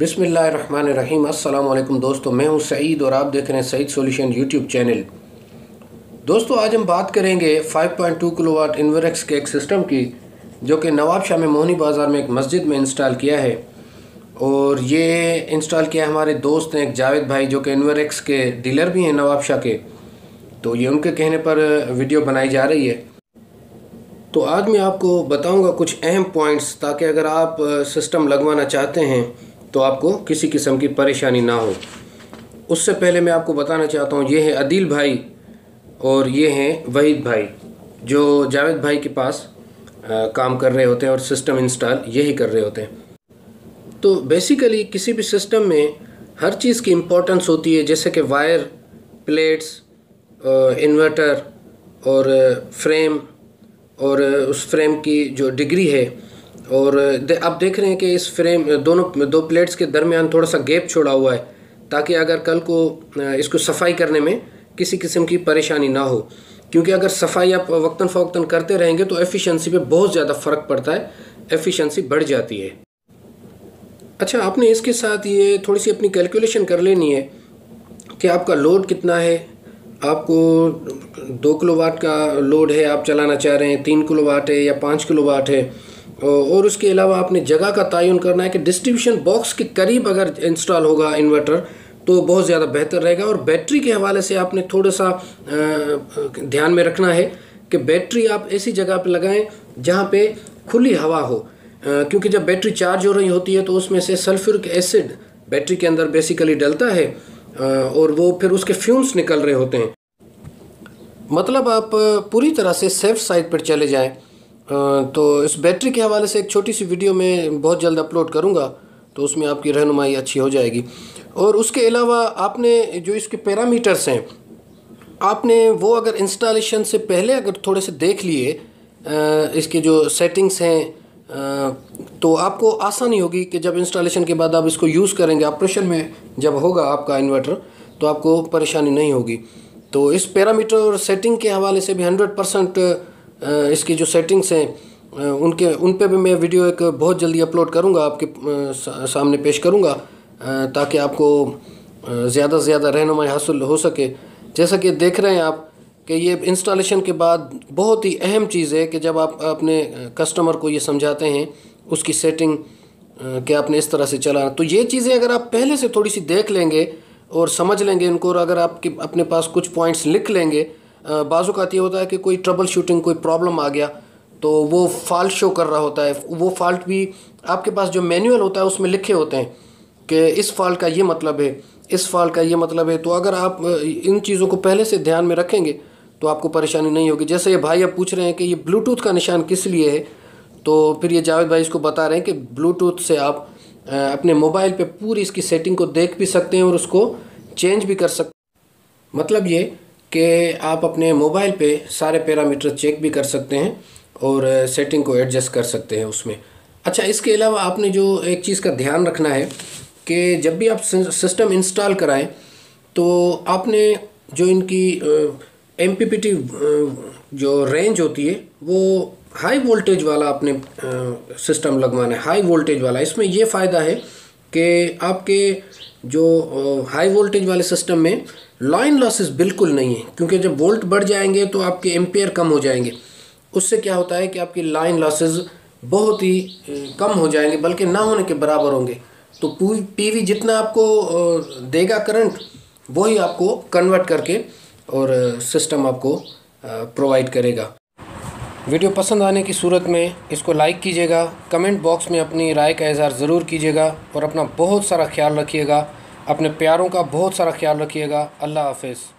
بسم اللہ الرحمن الرحیم۔ السلام علیکم دوستو، میں ہوں سعید اور آپ دیکھ رہے ہیں سعید سولیشن یوٹیوب چینل۔ دوستو، آج ہم بات کریں گے 5.2 کلو واٹ انوریکس کے ایک سسٹم کی، جو کہ نواب شاہ میں مونی بازار میں ایک مسجد میں انسٹال کیا ہے۔ اور یہ انسٹال کیا ہمارے دوست ہیں ایک جاوید بھائی، جو کہ انوریکس کے ڈیلر بھی ہیں نواب شاہ کے۔ تو یہ ان کے کہنے پر ویڈیو بنائی جا رہی ہے۔ تو آج میں آپ کو بتاؤں گا کچھ اہم پوائنٹس، تاکہ اگر آپ سسٹم لگوانا چاہتے ہیں تو آپ کو کسی قسم کی پریشانی نہ ہو۔ اس سے پہلے میں آپ کو بتانا چاہتا ہوں، یہ ہے عدیل بھائی اور یہ ہیں وحید بھائی، جو جاوید بھائی کے پاس کام کر رہے ہوتے ہیں اور سسٹم انسٹال یہی کر رہے ہوتے ہیں۔ تو بیسیکلی کسی بھی سسٹم میں ہر چیز کی امپورٹنس ہوتی ہے، جیسے کہ وائر پلیٹس انورٹر اور فریم اور اس فریم کی جو ڈگری ہے اور آپ دیکھ رہے ہیں کہ اس فریم دونوں دو پلیٹس کے درمیان تھوڑا سا گیپ چھوڑا ہوا ہے، تاکہ اگر کل کو اس کو صفائی کرنے میں کسی قسم کی پریشانی نہ ہو۔ کیونکہ اگر صفائی آپ وقتاً فوقتاً کرتے رہیں گے تو ایفیشنسی پہ بہت زیادہ فرق پڑتا ہے۔ ایفیشنسی بڑھ جاتی ہے۔ اچھا آپ نے اس کے ساتھ یہ تھوڑی سی اپنی کیلکولیشن کر لینی ہے کہ آپ کا لوڈ کتنا ہے۔ آپ کو دو کلو واٹ کا لوڈ ہے، آپ چلانا چاہ رہے ہیں، تین کلو واٹ ہے یا پانچ کلو واٹ ہے۔ اور اس کے علاوہ آپ نے جگہ کا تعین کرنا ہے کہ ڈسٹریبیوشن باکس کے قریب اگر انسٹال ہوگا انورٹر تو بہت زیادہ بہتر رہے گا اور بیٹری کے حوالے سے آپ نے تھوڑا سا دھیان میں رکھنا ہے کہ بیٹری آپ ایسی جگہ پہ لگائیں جہاں پہ کھلی ہوا ہو کیونکہ جب بیٹری چارج ہو رہی ہوتی ہے تو اس میں سے سلفرک ایسڈ بیٹری کے اندر بیسیکلی ڈلتا ہے اور وہ پھر اس کے فیومز نکل رہے ہوتے ہیں۔ مطلب آپ پوری طرح سے سیف سائٹ پر چلے جائیں۔ تو اس بیٹری کے حوالے سے ایک چھوٹی سی ویڈیو میں بہت جلد اپلوڈ کروں گا، تو اس میں آپ کی رہنمائی اچھی ہو جائے گی۔ اور اس کے علاوہ آپ نے جو اس کے پیرامیٹرس ہیں، آپ نے وہ اگر انسٹالیشن سے پہلے اگر تھوڑے سے دیکھ لیے اس کے جو سیٹنگس ہیں تو آپ کو آسانی ہوگی کہ جب انسٹالیشن کے بعد آپ اس کو یوز کریں گے، آپریشن میں جب ہوگا آپ کا انورٹر، تو آپ کو پریشانی نہیں ہوگی۔ تو اس پیرامیٹر اور سیٹنگ کے حوالے سے بھی ہنڈریڈ پرسنٹ اس کی جو سیٹنگس ہیں ان کے، ان پہ بھی میں ویڈیو ایک بہت جلدی اپلوڈ کروں گا، آپ کے سامنے پیش کروں گا تاکہ آپ کو زیادہ سے زیادہ رہنمائی حاصل ہو سکے۔ جیسا کہ دیکھ رہے ہیں آپ کہ یہ انسٹالیشن کے بعد بہت ہی اہم چیز ہے کہ جب آپ اپنے کسٹمر کو یہ سمجھاتے ہیں، اس کی سیٹنگ کہ آپ نے اس طرح سے چلانا۔ تو یہ چیزیں اگر آپ پہلے سے تھوڑی سی دیکھ لیں گے اور سمجھ لیں گے ان کو اور اگر آپ کے، اپنے پاس کچھ پوائنٹس لکھ لیں گے بعض اوقات یہ ہوتا ہے کہ کوئی ٹربل شوٹنگ کوئی پرابلم آ گیا تو وہ فالٹ شو کر رہا ہوتا ہے۔ وہ فالٹ بھی آپ کے پاس جو مینول ہوتا ہے، اس میں لکھے ہوتے ہیں کہ اس فالٹ کا یہ مطلب ہے، اس فالٹ کا یہ مطلب ہے۔ تو اگر آپ ان چیزوں کو پہلے سے دھیان میں رکھیں گے تو آپ کو پریشانی نہیں ہوگی۔ جیسے یہ بھائی اب پوچھ رہے ہیں کہ یہ بلوٹوتھ کا نشان کس لیے ہے، تو پھر یہ جاوید بھائی اس کو بتا رہے ہیں کہ بلوٹوتھ سے آپ اپنے موبائل پہ پوری اس کی سیٹنگ کو دیکھ بھی سکتے ہیں اور اس کو چینج بھی کر سکتے ہیں۔ مطلب یہ کہ آپ اپنے موبائل پہ سارے پیرامیٹر چیک بھی کر سکتے ہیں اور سیٹنگ کو ایڈجسٹ کر سکتے ہیں اس میں۔ اچھا اس کے علاوہ آپ نے جو ایک چیز کا دھیان رکھنا ہے کہ جب بھی آپ سسٹم انسٹال کرائیں تو آپ نے جو ان کی ایم پی پی ٹی جو رینج ہوتی ہے، وہ ہائی وولٹیج والا آپ نے سسٹم لگوانا ہے۔ ہائی وولٹیج والا، اس میں یہ فائدہ ہے کہ آپ کے جو ہائی وولٹیج والے سسٹم میں لائن لاسز بالکل نہیں ہیں۔ کیونکہ جب وولٹ بڑھ جائیں گے تو آپ کے ایمپیئر کم ہو جائیں گے۔ اس سے کیا ہوتا ہے کہ آپ کی لائن لاسز بہت ہی کم ہو جائیں گے، بلکہ نہ ہونے کے برابر ہوں گے۔ تو پی وی جتنا آپ کو دے گا کرنٹ وہی آپ کو کنورٹ کر کے اور سسٹم آپ کو پرووائڈ کرے گا۔ ویڈیو پسند آنے کی صورت میں اس کو لائک کیجیے گا، کمنٹ باکس میں اپنی رائے کا اظہار ضرور کیجیے گا اور اپنا بہت سارا خیال رکھیے گا، اپنے پیاروں کا بہت سارا خیال رکھیے گا۔ اللہ حافظ۔